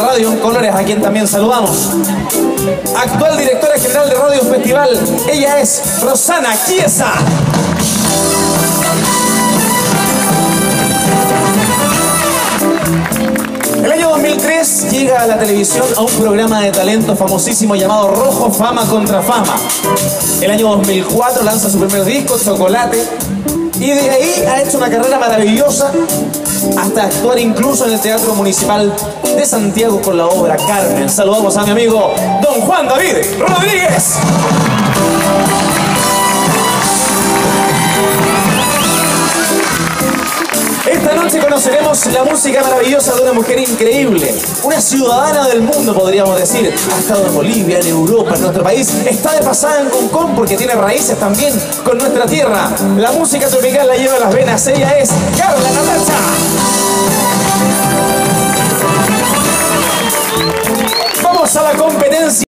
Radio Colores, a quien también saludamos. Actual directora general de Radio Festival, ella es Rosana Chiesa. El año 2003 llega a la televisión a un programa de talento famosísimo llamado Rojo Fama contra Fama. El año 2004 lanza su primer disco, Chocolate, y de ahí ha hecho una carrera maravillosa hasta actuar incluso en el Teatro Municipal de Santiago con la obra Carmen. Saludamos a mi amigo Don Juan David Rodríguez. Esta noche conoceremos la música maravillosa de una mujer increíble, una ciudadana del mundo podríamos decir. Ha estado en Bolivia, en Europa, en nuestro país. Está de pasada en Concón porque tiene raíces también con nuestra tierra. La música tropical la lleva a las venas. Ella es Carla Natacha. Vamos a la competencia.